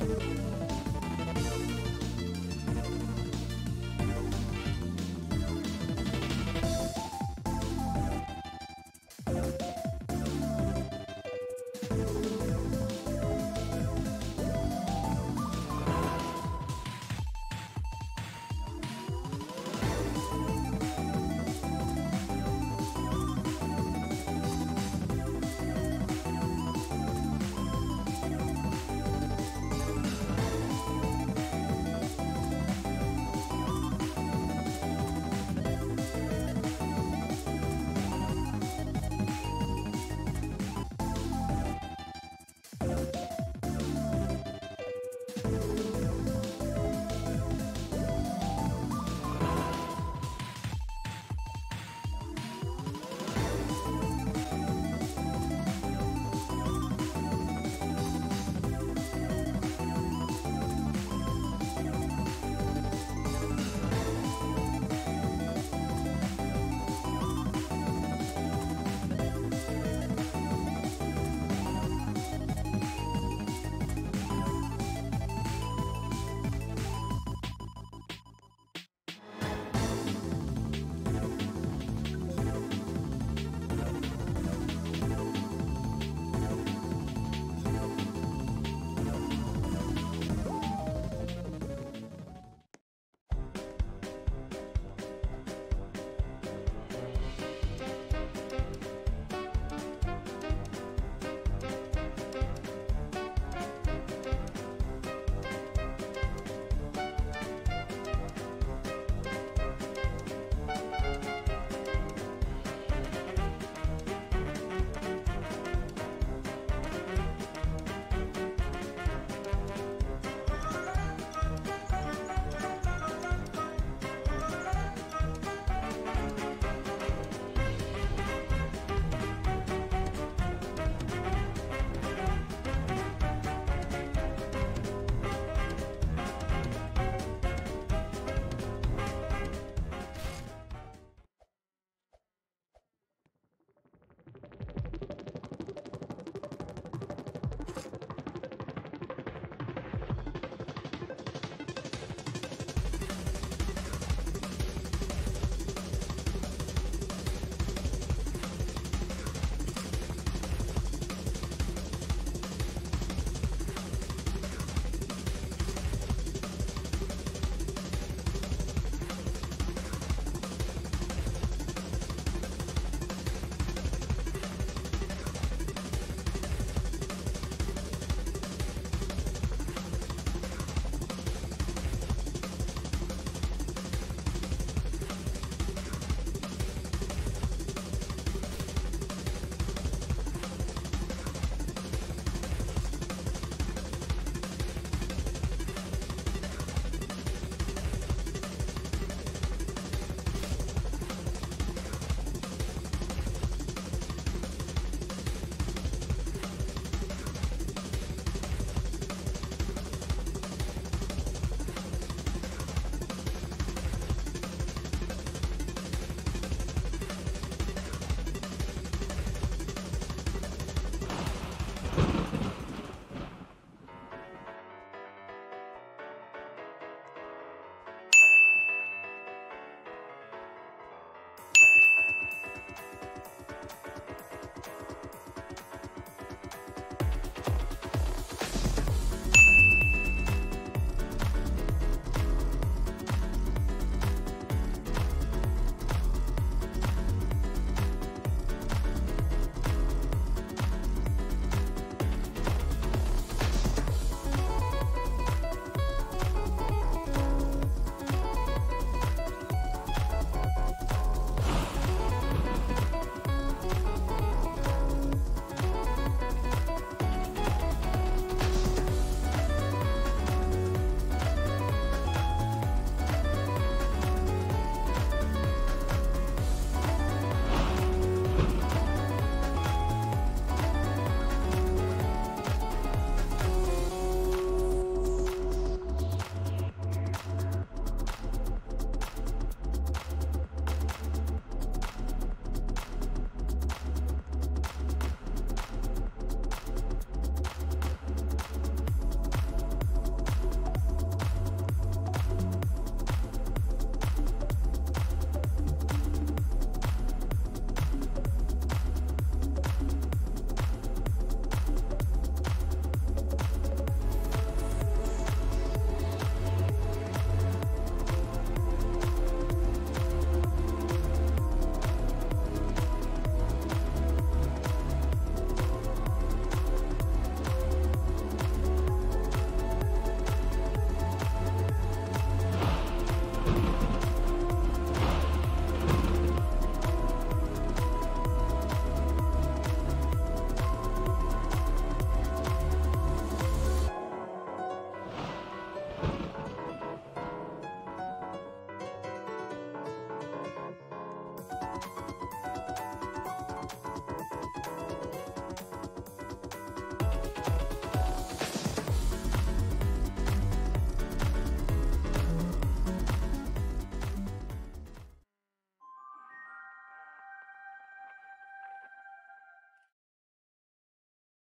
Bye.